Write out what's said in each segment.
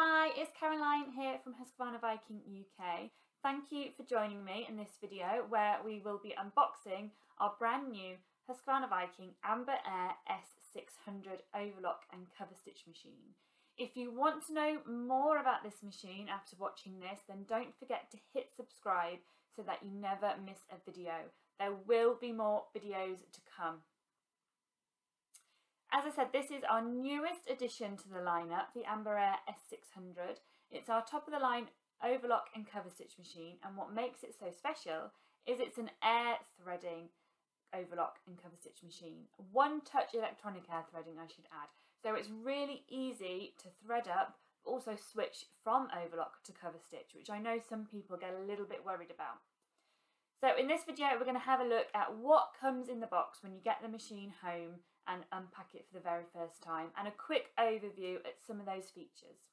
Hi, it's Caroline here from Husqvarna Viking UK. Thank you for joining me in this video where we will be unboxing our brand new Husqvarna Viking Amber Air S600 overlock and cover stitch machine. If you want to know more about this machine after watching this then don't forget to hit subscribe so that you never miss a video. There will be more videos to come. As I said, this is our newest addition to the lineup, the Amber Air S600. It's our top of the line overlock and cover stitch machine and what makes it so special is it's an air threading overlock and cover stitch machine. One touch electronic air threading I should add. So it's really easy to thread up, also switch from overlock to cover stitch, which I know some people get a little bit worried about. So in this video we're going to have a look at what comes in the box when you get the machine home and unpack it for the very first time and a quick overview at some of those features.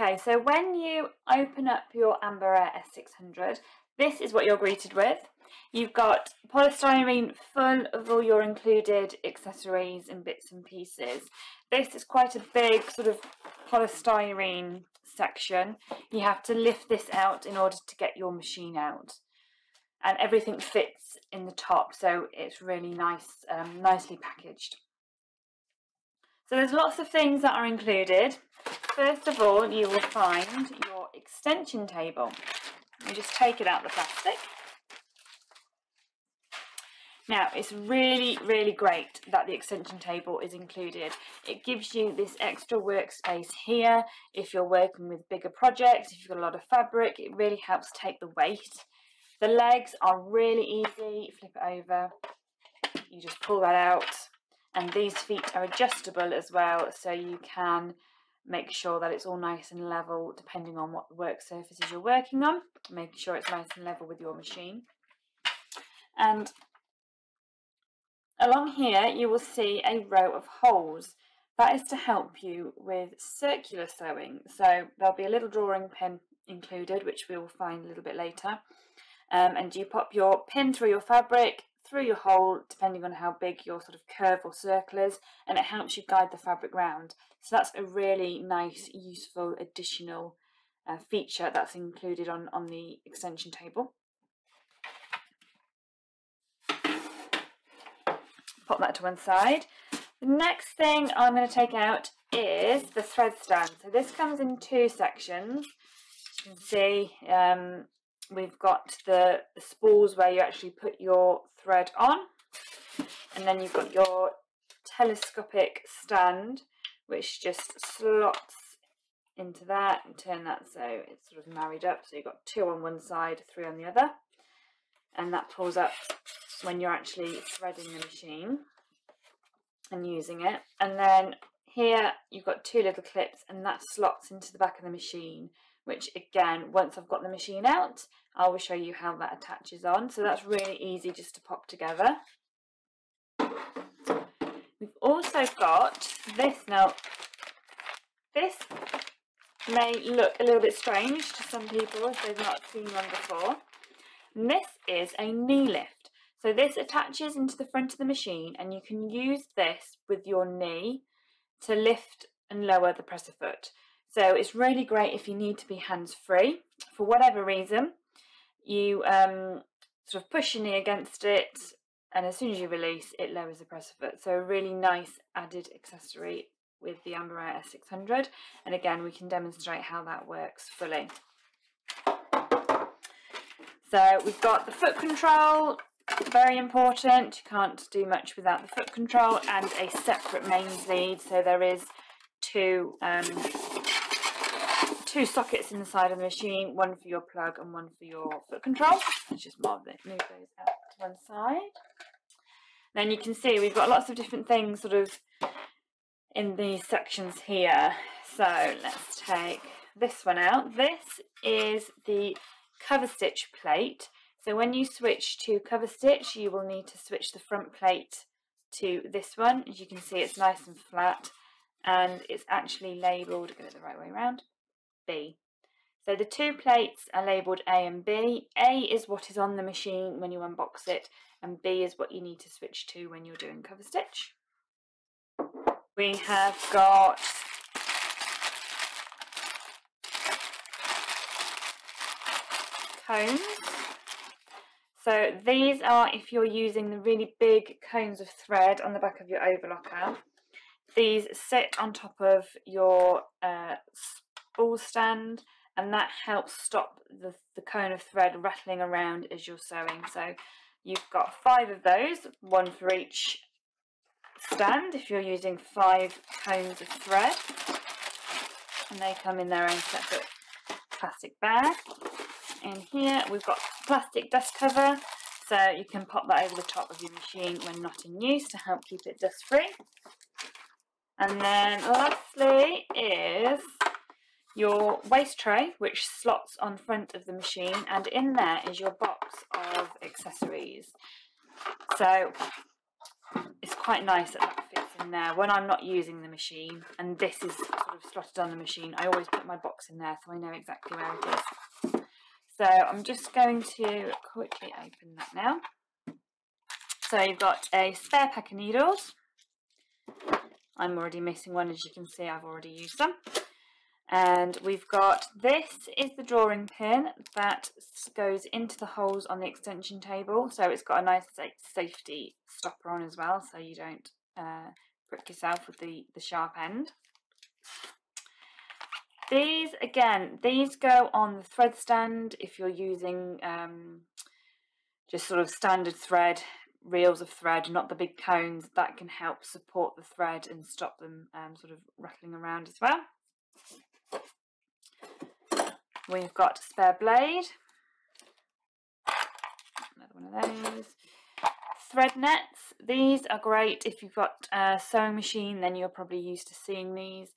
Okay, so when you open up your Amber Air S600, this is what you're greeted with. You've got polystyrene full of all your included accessories and bits and pieces. This is quite a big sort of polystyrene section. You have to lift this out in order to get your machine out. And everything fits in the top, so it's really nice, um, nicely packaged. So there's lots of things that are included. First of all, you will find your extension table. You just take it out the plastic. Now, it's really, really great that the extension table is included. It gives you this extra workspace here. If you're working with bigger projects, if you've got a lot of fabric, it really helps take the weight. The legs are really easy. Flip it over. You just pull that out. And these feet are adjustable as well, so you can make sure that it's all nice and level depending on what work surfaces you're working on. Making sure it's nice and level with your machine. And Along here you will see a row of holes. That is to help you with circular sewing. So there'll be a little drawing pin included, which we will find a little bit later. Um, and you pop your pin through your fabric, through your hole, depending on how big your sort of curve or circle is, and it helps you guide the fabric round. So that's a really nice, useful additional uh, feature that's included on, on the extension table. Pop that to one side. The next thing I'm going to take out is the thread stand. So this comes in two sections. As you can see, um, we've got the, spools where you actually put your thread on. And then you've got your telescopic stand, which just slots into that and turn that so it's sort of married up. So you've got two on one side, three on the other. And that pulls up when you're actually threading the machine and using it. And then here you've got two little clips and that slots into the back of the machine, which again, once I've got the machine out, I will show you how that attaches on. So that's really easy just to pop together. We've also got this. Now, this may look a little bit strange to some people if they've not seen one before. And this is a knee lift. So this attaches into the front of the machine and you can use this with your knee to lift and lower the presser foot. So it's really great if you need to be hands free for whatever reason. You um, sort of push your knee against it and as soon as you release it lowers the presser foot. So a really nice added accessory with the Amber Air S600 and again we can demonstrate how that works fully. So we've got the foot control, very important. You can't do much without the foot control and a separate mains lead. So there is two um, two sockets in the side of the machine, one for your plug and one for your foot control. Let's just move those out to one side. Then you can see we've got lots of different things sort of in these sections here. So let's take this one out. This is the cover stitch plate. So when you switch to cover stitch, you will need to switch the front plate to this one. As you can see, it's nice and flat and it's actually labelled, get it the right way around, B. So the two plates are labelled A and B. A is what is on the machine when you unbox it and B is what you need to switch to when you're doing cover stitch. We have got cones. So these are if you're using the really big cones of thread on the back of your overlocker. These sit on top of your uh, spool stand and that helps stop the, the cone of thread rattling around as you're sewing. So you've got five of those, one for each stand if you're using five cones of thread and they come in their own separate plastic bag. In here we've got plastic dust cover so you can pop that over the top of your machine when not in use to help keep it dust free. And then lastly is your waste tray which slots on front of the machine and in there is your box of accessories. So it's quite nice that that fits in there when I'm not using the machine and this is sort of slotted on the machine I always put my box in there so I know exactly where it is. So I'm just going to quickly open that now. So you've got a spare pack of needles. I'm already missing one as you can see I've already used them. And we've got, this is the drawing pin that goes into the holes on the extension table. So it's got a nice safety stopper on as well so you don't uh, prick yourself with the, the sharp end. These, again, these go on the thread stand if you're using um, just sort of standard thread, reels of thread, not the big cones. That can help support the thread and stop them um, sort of rattling around as well. We've got spare blade, another one of those. Thread nets, these are great if you've got a sewing machine, then you're probably used to seeing these.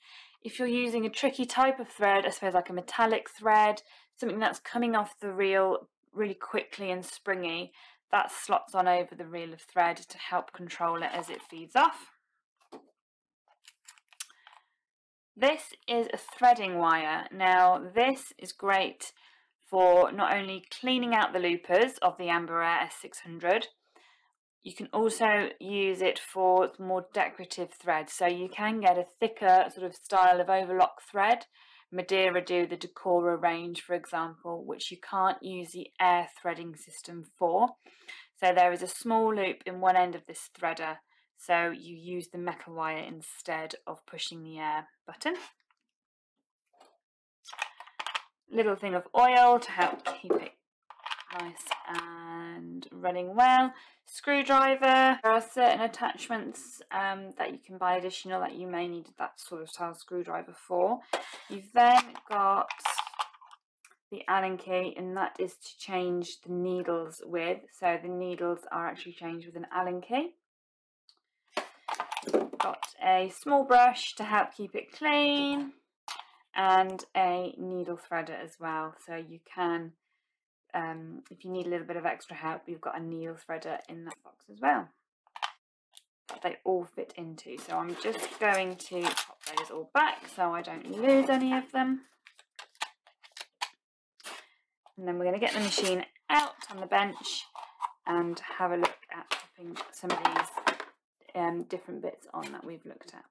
If you're using a tricky type of thread, I suppose like a metallic thread, something that's coming off the reel really quickly and springy, that slots on over the reel of thread to help control it as it feeds off. This is a threading wire. Now this is great for not only cleaning out the loopers of the Amber Air S600, you can also use it for more decorative threads. So you can get a thicker sort of style of overlock thread. Madeira do the Decora range, for example, which you can't use the air threading system for. So there is a small loop in one end of this threader. So you use the metal wire instead of pushing the air button. Little thing of oil to help keep it nice and running well. Screwdriver, there are certain attachments um, that you can buy additional that you may need that sort of style screwdriver for. You've then got the Allen key and that is to change the needles with. So the needles are actually changed with an Allen key. Got a small brush to help keep it clean and a needle threader as well so you can um, if you need a little bit of extra help, you've got a needle threader in that box as well. They all fit into. So I'm just going to pop those all back so I don't lose any of them. And then we're going to get the machine out on the bench and have a look at popping some of these um, different bits on that we've looked at.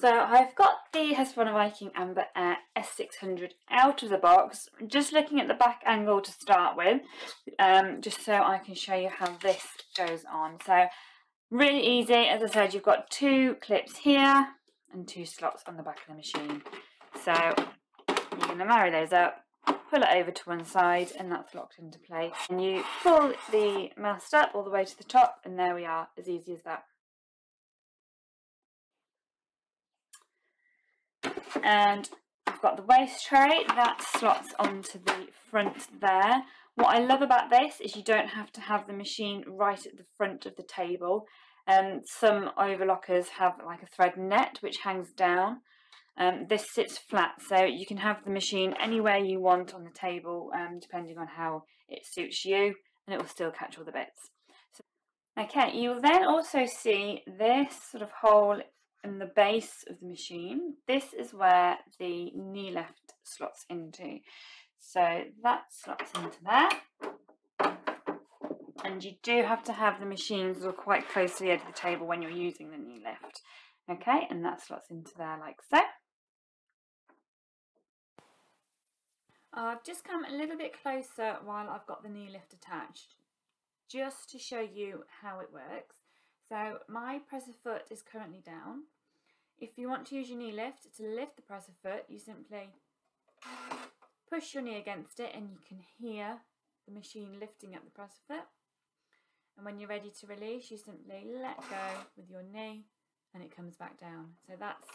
So I've got the Husqvarna Viking Amber Air S600 out of the box, just looking at the back angle to start with, um, just so I can show you how this goes on. So really easy, as I said, you've got two clips here and two slots on the back of the machine. So you're going to marry those up, pull it over to one side and that's locked into place. And you pull the mast up all the way to the top and there we are, as easy as that. And I've got the waste tray that slots onto the front there. What I love about this is you don't have to have the machine right at the front of the table. Um, some overlockers have like a thread net which hangs down. Um, this sits flat so you can have the machine anywhere you want on the table um, depending on how it suits you and it will still catch all the bits. So, okay, you will then also see this sort of hole in the base of the machine, this is where the knee lift slots into. So that slots into there. And you do have to have the machines are quite close to the edge of the table when you're using the knee lift. Okay, and that slots into there like so. Uh, I've just come a little bit closer while I've got the knee lift attached, just to show you how it works. So my presser foot is currently down. If you want to use your knee lift to lift the presser foot, you simply push your knee against it and you can hear the machine lifting up the presser foot. And when you're ready to release, you simply let go with your knee and it comes back down. So that's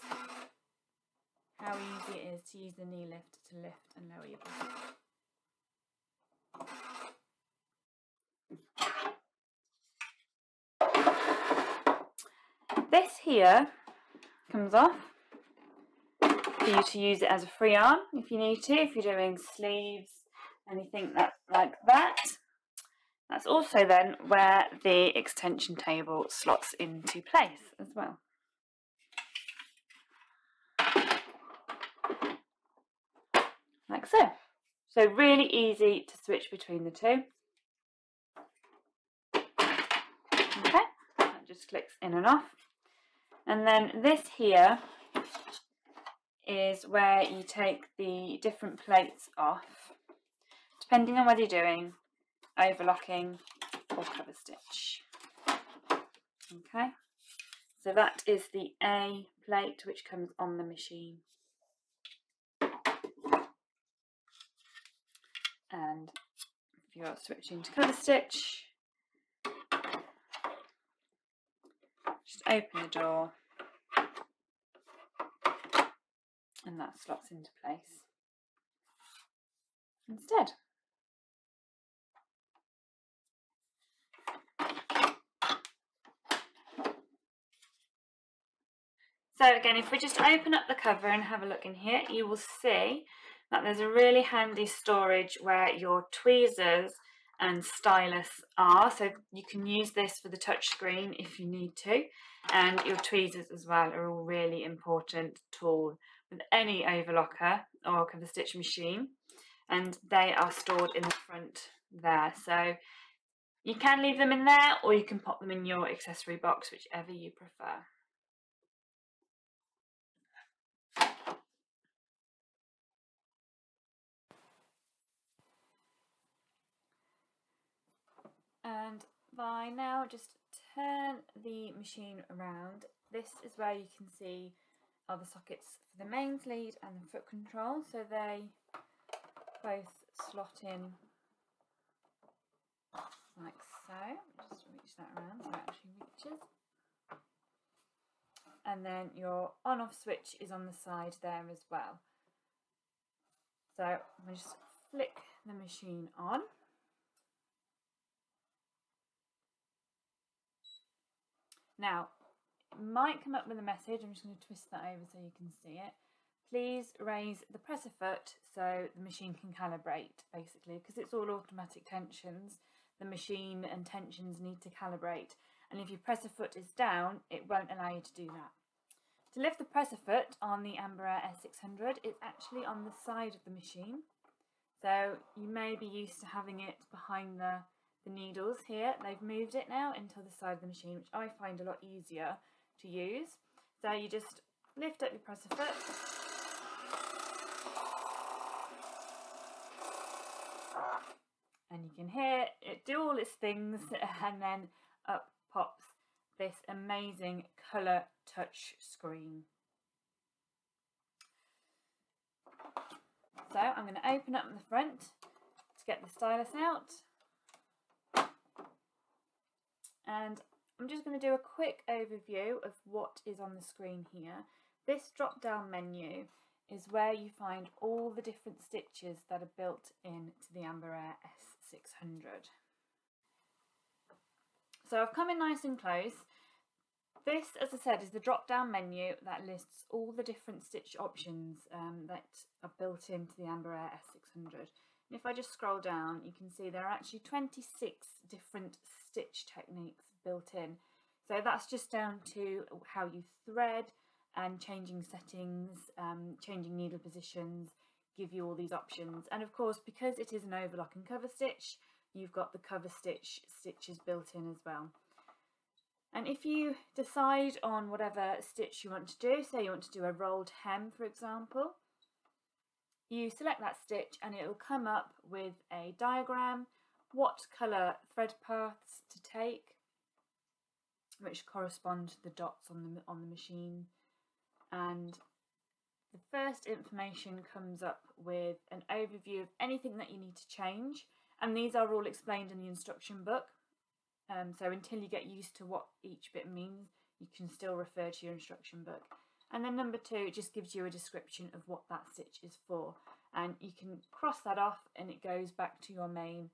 how easy it is to use the knee lift to lift and lower your presser This here comes off for you to use it as a free arm if you need to, if you're doing sleeves, anything that like that. That's also then where the extension table slots into place as well. Like so. So really easy to switch between the two. Okay, that just clicks in and off. And then this here is where you take the different plates off, depending on whether you're doing overlocking or cover stitch. Okay, so that is the A plate which comes on the machine. And if you're switching to cover stitch, just open the door and that slots into place instead. So again, if we just open up the cover and have a look in here, you will see that there's a really handy storage where your tweezers and stylus are. So you can use this for the touch screen if you need to. And your tweezers as well are a really important tool with any overlocker or cover stitch machine. And they are stored in the front there. So you can leave them in there or you can pop them in your accessory box, whichever you prefer. And by now just turn the machine around this is where you can see are the sockets for the mains lead and the foot control. So they both slot in like so. Just reach that around so it actually reaches. And then your on off switch is on the side there as well. So I'm just flick the machine on Now, it might come up with a message, I'm just going to twist that over so you can see it. Please raise the presser foot so the machine can calibrate, basically, because it's all automatic tensions. The machine and tensions need to calibrate, and if your presser foot is down, it won't allow you to do that. To lift the presser foot on the Air S600, it's actually on the side of the machine. So you may be used to having it behind the the needles here. They've moved it now into the side of the machine, which I find a lot easier to use. So you just lift up your presser foot. And you can hear it do all its things and then up pops this amazing colour touch screen. So I'm going to open up the front to get the stylus out and I'm just going to do a quick overview of what is on the screen here. This drop down menu is where you find all the different stitches that are built into the Amber Air S600. So I've come in nice and close. This, as I said, is the drop down menu that lists all the different stitch options um, that are built into the Amber Air S600. And if I just scroll down, you can see there are actually 26 different stitch techniques built in. So that's just down to how you thread and changing settings, um, changing needle positions, give you all these options. And of course, because it is an overlock and cover stitch, you've got the cover stitch stitches built in as well. And if you decide on whatever stitch you want to do, say you want to do a rolled hem, for example, you select that stitch and it will come up with a diagram, what colour thread paths to take, which correspond to the dots on the, on the machine. And the first information comes up with an overview of anything that you need to change. And these are all explained in the instruction book. Um, so until you get used to what each bit means, you can still refer to your instruction book. And then number two, it just gives you a description of what that stitch is for. And you can cross that off and it goes back to your main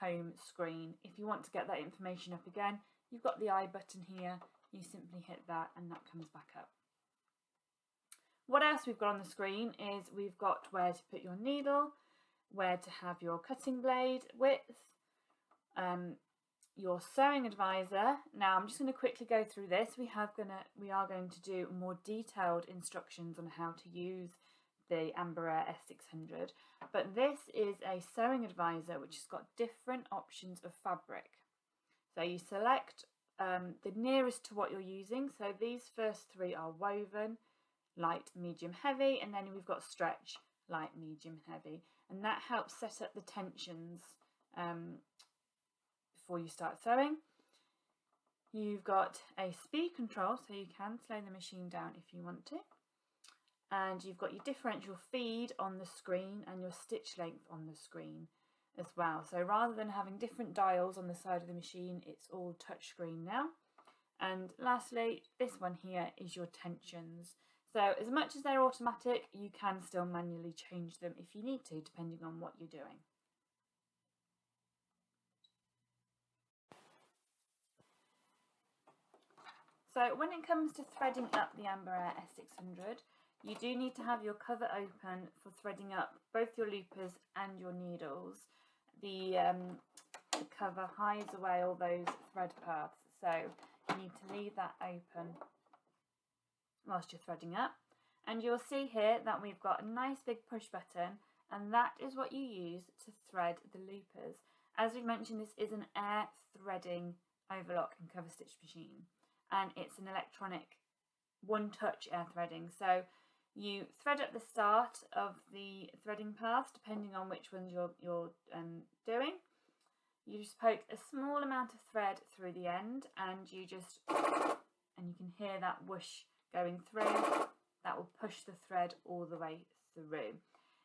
home screen. If you want to get that information up again, you've got the I button here. You simply hit that and that comes back up. What else we've got on the screen is we've got where to put your needle, where to have your cutting blade width, um, your sewing advisor. Now I'm just going to quickly go through this. We have gonna we are going to do more detailed instructions on how to use the Amber Air S600 but this is a sewing advisor which has got different options of fabric. So you select um, the nearest to what you're using. So these first three are woven, light, medium, heavy and then we've got stretch, light, medium, heavy and that helps set up the tensions um, before you start sewing. You've got a speed control so you can slow the machine down if you want to. And you've got your differential feed on the screen and your stitch length on the screen as well. So rather than having different dials on the side of the machine, it's all touchscreen now. And lastly, this one here is your tensions. So as much as they're automatic, you can still manually change them if you need to, depending on what you're doing. So when it comes to threading up the Amber Air S600, you do need to have your cover open for threading up both your loopers and your needles. The, um, the cover hides away all those thread paths, so you need to leave that open whilst you're threading up. And you'll see here that we've got a nice big push button and that is what you use to thread the loopers. As we mentioned, this is an air threading overlock and cover stitch machine and it's an electronic one touch air threading. So you thread at the start of the threading path depending on which ones you're, you're um, doing. You just poke a small amount of thread through the end and you just, and you can hear that whoosh going through. That will push the thread all the way through.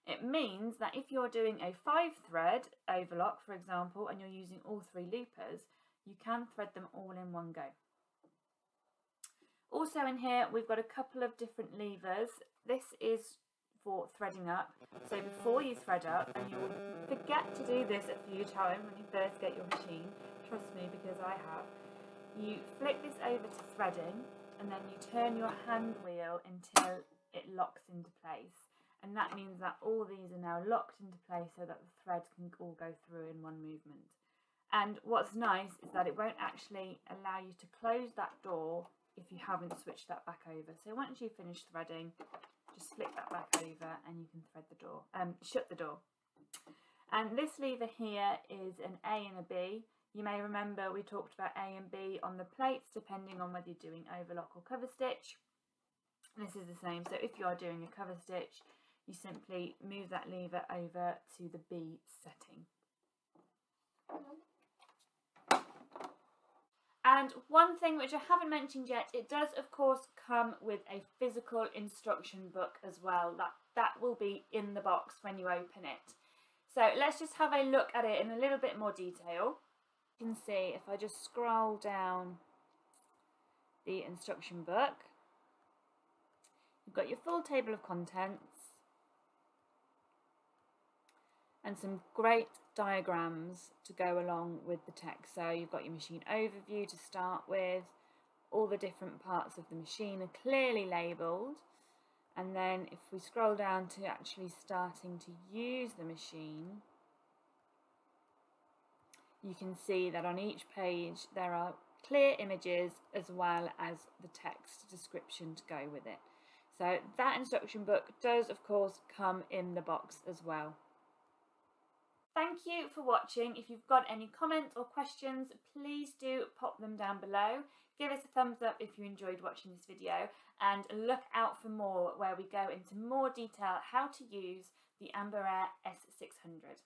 It means that if you're doing a five thread overlock, for example, and you're using all three loopers, you can thread them all in one go. Also in here we've got a couple of different levers. This is for threading up. So before you thread up, and you'll forget to do this a few times when you first get your machine, trust me because I have, you flick this over to threading and then you turn your hand wheel until it locks into place. And that means that all these are now locked into place so that the threads can all go through in one movement. And what's nice is that it won't actually allow you to close that door if you haven't switched that back over. So once you finish threading, just flick that back over and you can thread the door, um, shut the door. And this lever here is an A and a B. You may remember we talked about A and B on the plates depending on whether you're doing overlock or cover stitch. This is the same, so if you are doing a cover stitch, you simply move that lever over to the B setting. And one thing which I haven't mentioned yet, it does of course come with a physical instruction book as well. That, that will be in the box when you open it. So let's just have a look at it in a little bit more detail. You can see if I just scroll down the instruction book, you've got your full table of contents and some great diagrams to go along with the text. So you've got your machine overview to start with, all the different parts of the machine are clearly labelled and then if we scroll down to actually starting to use the machine you can see that on each page there are clear images as well as the text description to go with it. So that instruction book does of course come in the box as well. Thank you for watching. If you've got any comments or questions, please do pop them down below. Give us a thumbs up if you enjoyed watching this video and look out for more where we go into more detail how to use the Amber Air S600.